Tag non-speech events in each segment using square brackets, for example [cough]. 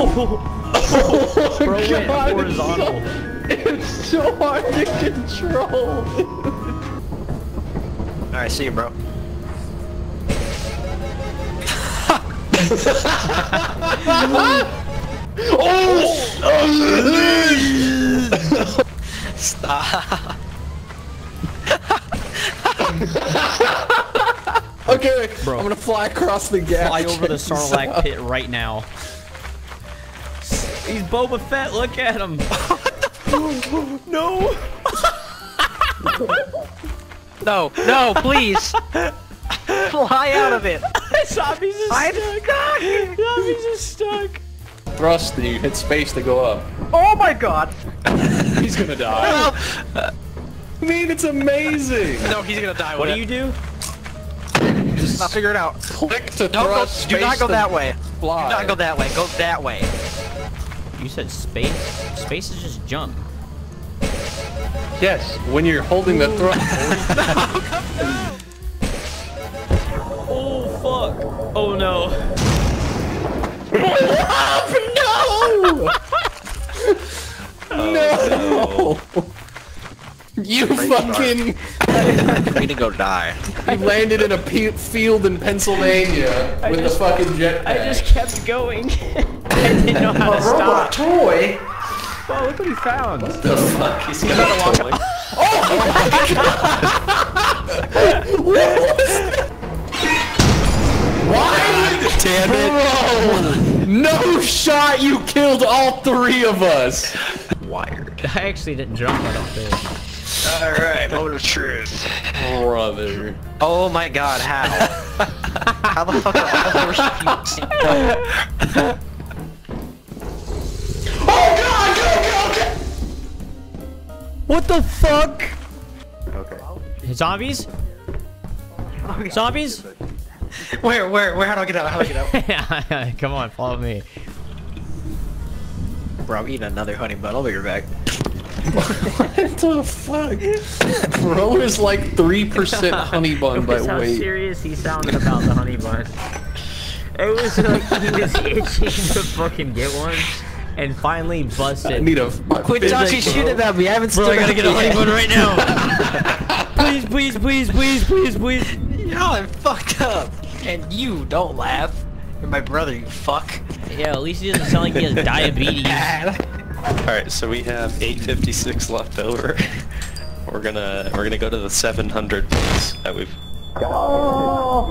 Oh! oh Bro went God, horizontal. It's so, it's so hard to control. Alright, see you, bro. [laughs] oh! [laughs] Stop. [laughs] okay, Bro. I'm gonna fly across the gap. Fly over the Sarlacc pit right now. He's Boba Fett. Look at him. [laughs] no. No, no, please. Fly out of it. [laughs] Zombies is I'm stuck. Zombies is stuck. Thrust, and you hit space to go up. Oh my god. [laughs] He's gonna die. I mean, it's amazing. No, he's gonna die. What with do you do? Just not figure it out. Click to Don't go. Do not go that way. Fly. Do not go that way. Go that way. You said space? Space is just jump. Yes, when you're holding the thrust. [laughs] Oh fuck. Oh no! [laughs] no. [laughs] Oh, no! You fucking [laughs] We need to go die. you landed in a field in Pennsylvania with just- a fucking jetpack. I just kept going. [laughs] I didn't know how to stop. toy. Wow, look what he found. What the fuck? He's got a toy. Oh [laughs] Why? Damn Bro! No shot! You killed all three of us. Wired. [laughs] I actually didn't jump, I don't think. Alright, moment of truth. Brother. Oh my god, how? [laughs] how the fuck are all those people- [laughs] oh What the fuck? Okay. Zombies? Zombies? Where, where, where? How do I get out? How do I get out? Come on, follow me. Bro, I'm eating another honey bun. I'll be right back. What the fuck? Bro is like 3% [laughs] honey bun by That's how weight. serious he sounded about the honey bun. It was like he [laughs] was itching to fucking get one, and finally busted. I busted. need a Quit touching shit about me. I haven't started. Bro, I gotta get a honey bun right now. now. [laughs] please, please, please, please, please, please. Yo, I'm fucked up. And you don't laugh. You're my brother, you fuck. Yeah, at least he doesn't sound like he has diabetes. Alright, so we have 856 left over. [laughs] We're gonna we're gonna go to the 700 place that we've got.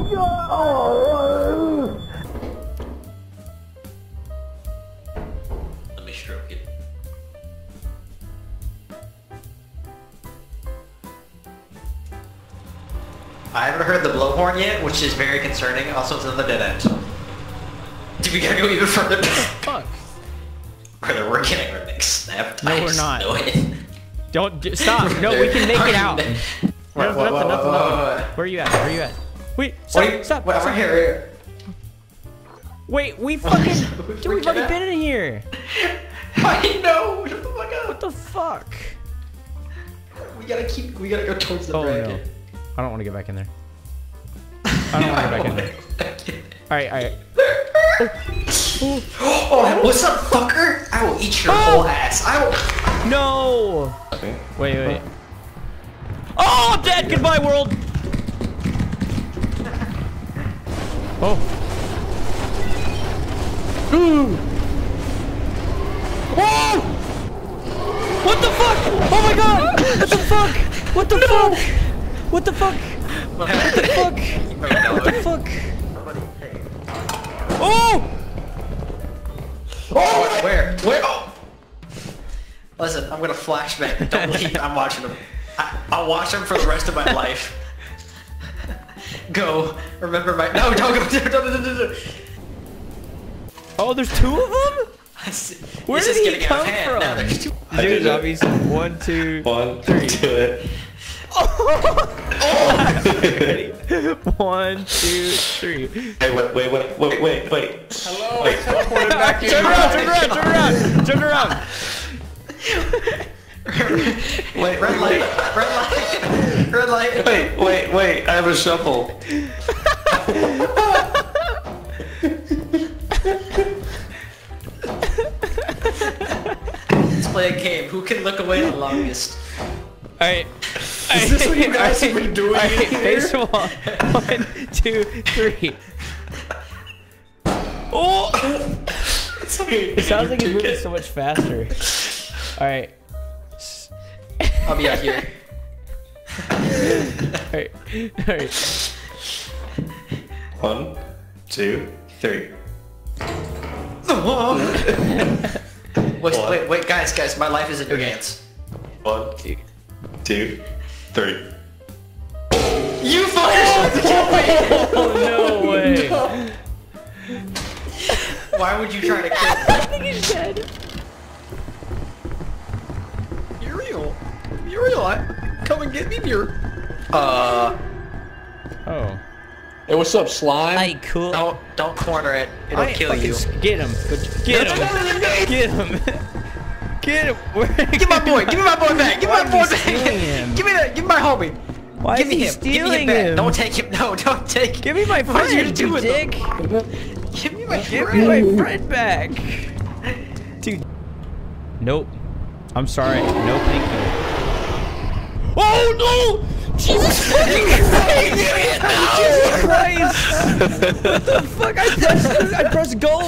Let me stroke it. I haven't heard the blowhorn yet, which is very concerning. Also, it's another dead end. Do we gotta go even further? Fuck. Brother, we're getting our neck snapped. No, we're not. Don't d- stop. No, we can make it [laughs] out. Wait, No, wait, nothing, wait, nothing, wait, nothing. wait, Where are you at? Where are you at? Wait, wait. stop, Wait, stop, wait, stop. here, here. Wait, we fucking, [laughs] dude, we've already been in here. [laughs] I know. Shut the fuck up. What the fuck? We gotta keep. We gotta go towards the Oh no. I don't want to get back in there. I don't want to get back in there. All right, all right. Oh, what's up, fucker? I will eat your whole ah! ass. I will. No. Okay. Wait, wait. Oh, I'm dead. Goodbye, world. Oh. Ooh. Oh! What the fuck? Oh my god! What the fuck? What the fuck? What the fuck? What the fuck? [laughs] What the fuck? Oh! Oh, where? Where? Oh. Listen, I'm gonna flashback. Don't [laughs] leave. I'm watching them. I, I'll watch them for the rest of my life. Go. Remember my. No, don't go. [laughs] Don't, don't, don't, don't. Oh, there's two of them? This Where is did he getting out come of hand. from? Now there's two. I did it. zombies. One, two. One, three, do it. [laughs] One, two, three. Hey, wait, wait, wait, wait, wait, wait. Hello, I teleported back in. Turn around, turn around, turn around, [laughs] turn around. Wait, red light. Red light. Red light. Wait, wait, wait, I have a shovel. play a game. Who can look away the longest? Alright. Is this what you guys have been doing Alright, in here? face wall. One, two, three. Oh! It sounds like it's moving so much faster. Alright. I'll be out here. [laughs] Alright. Alright. One, two, three. [laughs] Wait, wait, wait, guys, guys, my life is in your Okay. hands. One, two, three. You fucking Oh, no way. Why would you try to kill me? [laughs] I think he's dead. Muriel! Muriel, I, come and get me, Muriel. Uh, Oh. Hey, what's up, slime? I cool. don't, don't corner it. It'll I kill you. Get him. Get him. Get him. [laughs] Get [laughs] him. Where- Give my boy, give me my boy back, give Why my boy back. [laughs] Give me that, give me my homie. Why give is me he him, give me stealing him him? Don't take him, no, don't take him. Give me my What are you doing, dick. Give me my Give friend. me my friend back. Dude. Nope. I'm sorry. No, thank you. Oh no! Jesus fucking [laughs] Christ! Jesus Christ! What the fuck? I pressed, I pressed go!